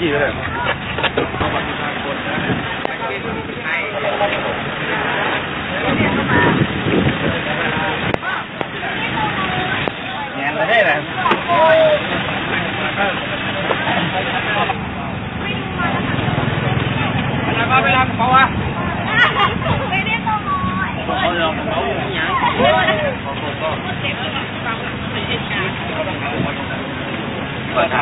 กี้เลยแงนมาได้เลยแล้วก็เวลาเขาว่าไม่ได้ขโมยเขาลองเขาอย่างก็ทานก็เต่าใ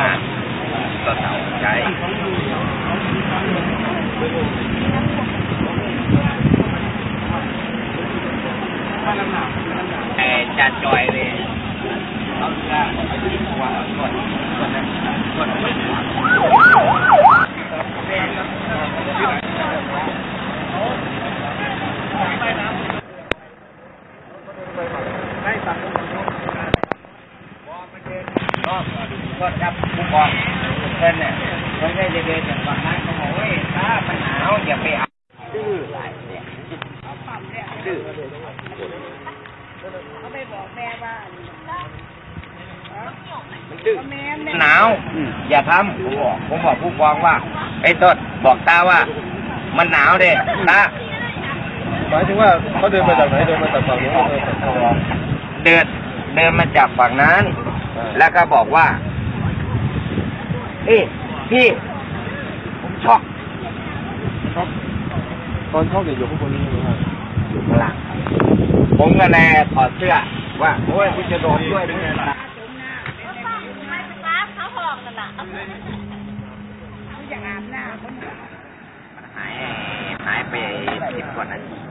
จัดจอยเลยเอาละวางก่อนก่อนนะก่อนไม่ก็ก็จับผู้กองเพื่อนเนี่ย ไม่ใช่จะเดินจากฝั่งนั้นเขาบอกว่าถ้ามันหนาวอย่าไปเอาดื้อหลายเนี่ยดื้อเขาไปบอกแม่ว่ามันดื้อแม่แม่หนาวอย่าทำผมบอกผมบอกผู้กองว่าไอ้ต้นบอกตาว่า มันหนาวเด็ตาหมายถึงว่าเขาเดินมาจากไหนเดินมาจากฝั่งนู้นเดินจากฝั่งนู้นเดินเดินมาจากฝั่งนั้นอ่าแล้วก็บอกว่าเอ้ย พี่ ผมช็อกตอนเข้าเนี่ยอยู่ข้างบนนี้นะครับอยู่ข้างล่างผมก็แลถอดเสื้อ ว่าโอ้ยคุณจะโดนด้วยหรือไงล่ะป้าเขาหอกนั่นน่ะเขาอยากอาบน้ำเขาหายหายไปสิบกว่านาที